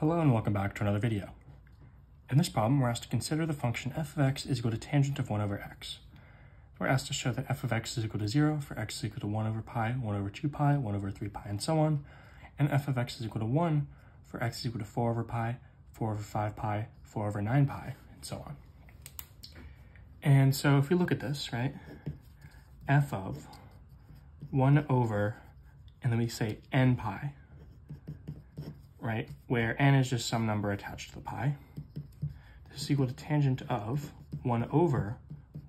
Hello and welcome back to another video. In this problem, we're asked to consider the function f of x is equal to tangent of 1 over x. We're asked to show that f of x is equal to 0 for x is equal to 1 over pi, 1 over 2 pi, 1 over 3 pi, and so on, and f of x is equal to 1 for x is equal to 4 over pi, 4 over 5 pi, 4 over 9 pi, and so on. And so if we look at this, right, f of 1 over, and then we say n pi, right, where n is just some number attached to the pi. This is equal to tangent of 1 over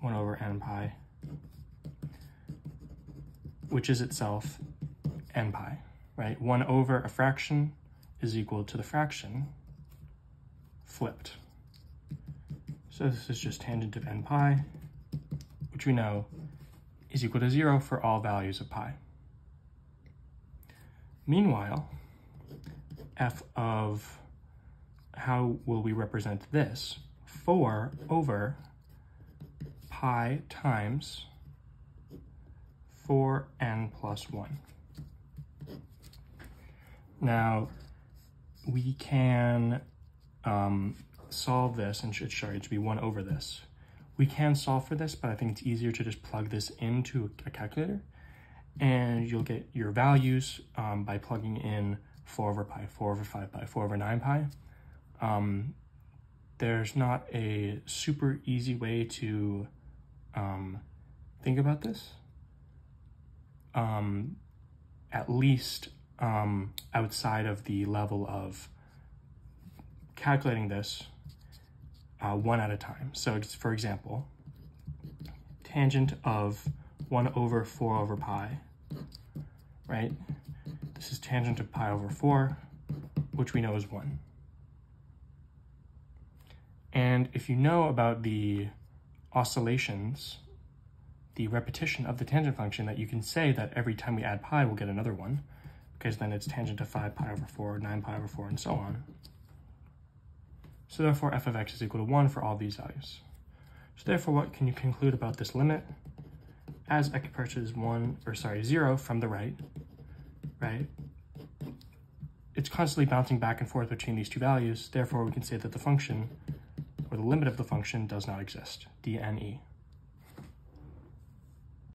1 over n pi, which is itself n pi, right? 1 over a fraction is equal to the fraction flipped. So this is just tangent of n pi, which we know is equal to 0 for all values of pi. Meanwhile, f of, how will we represent this? 4 over pi times 4n plus 1. Now, we can um, solve this, and should, sorry, it should be 1 over this. We can solve for this, but I think it's easier to just plug this into a calculator, and you'll get your values um, by plugging in 4 over pi, 4 over 5 pi, 4 over 9 pi. Um, there's not a super easy way to um, think about this. Um, at least um, outside of the level of calculating this uh, one at a time. So for example, tangent of 1 over 4 over pi, right? This is tangent of pi over 4, which we know is 1. And if you know about the oscillations, the repetition of the tangent function, that you can say that every time we add pi, we'll get another one, because then it's tangent of 5 pi over 4, 9 pi over 4, and so on. So therefore, f of x is equal to 1 for all these values. So therefore, what can you conclude about this limit? As x approaches 1, or sorry, 0 from the right, right? It's constantly bouncing back and forth between these two values. Therefore, we can say that the function, or the limit of the function, does not exist, dne.